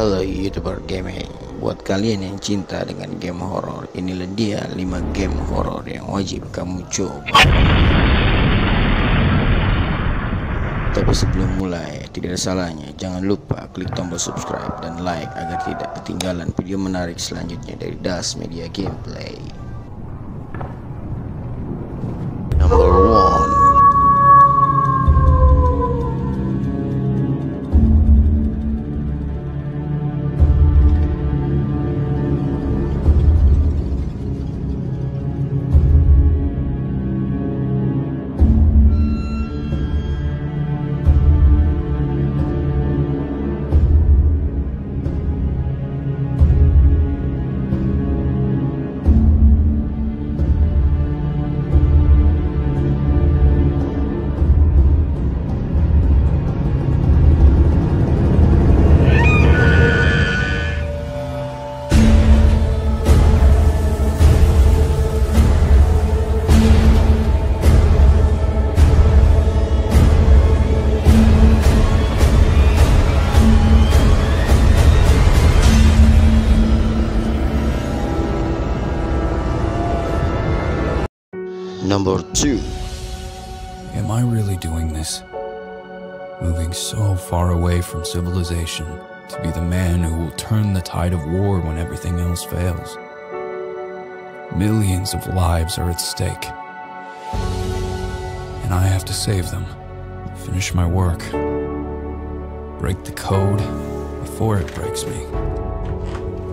Halo youtuber gaming Buat kalian yang cinta dengan game horor Inilah dia 5 game horor yang wajib kamu coba. Tapi sebelum mulai tidak ada salahnya Jangan lupa klik tombol subscribe dan like Agar tidak ketinggalan video menarik selanjutnya dari Das Media Gameplay. Number 1 Number 2 Am I really doing this? Moving so far away from civilization to be the man who will turn the tide of war when everything else fails. Millions of lives are at stake. And I have to save them, finish my work, break the code before it breaks me.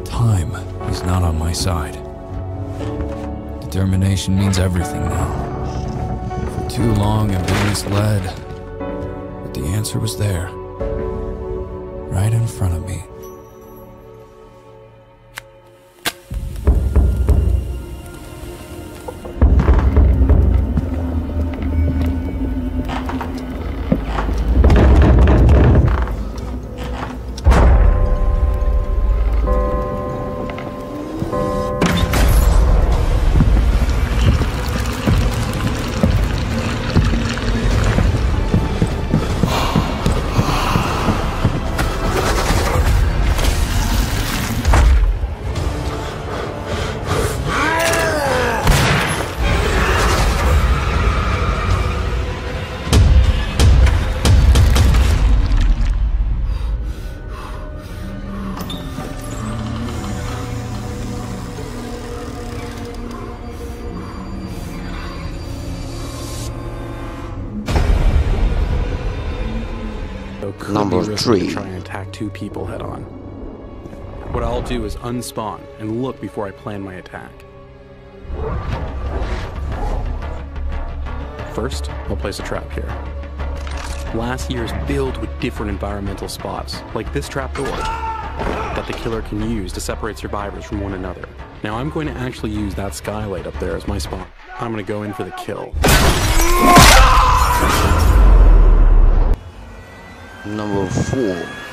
Time is not on my side. Determination means everything now. For too long I've been misled. But the answer was there. Right in front of me. So could Number be risky three. to try and attack two people head on. What I'll do is unspawn and look before I plan my attack. First, I'll place a trap here. Last year is filled with different environmental spots, like this trapdoor, that the killer can use to separate survivors from one another. Now I'm going to actually use that skylight up there as my spawn. I'm going to go in for the kill. Number 4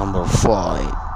Number 5